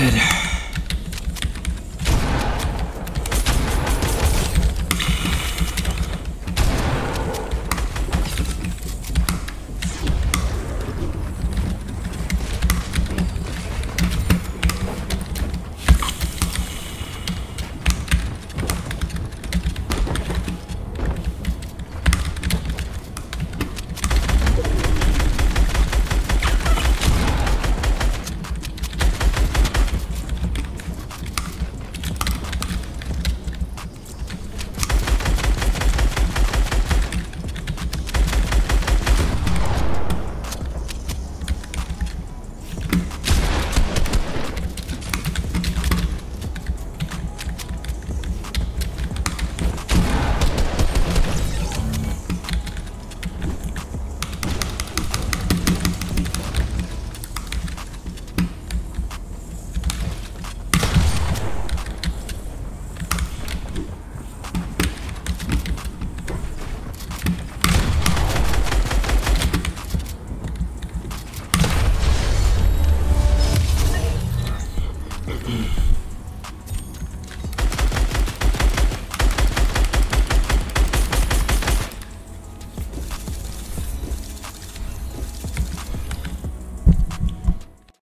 good.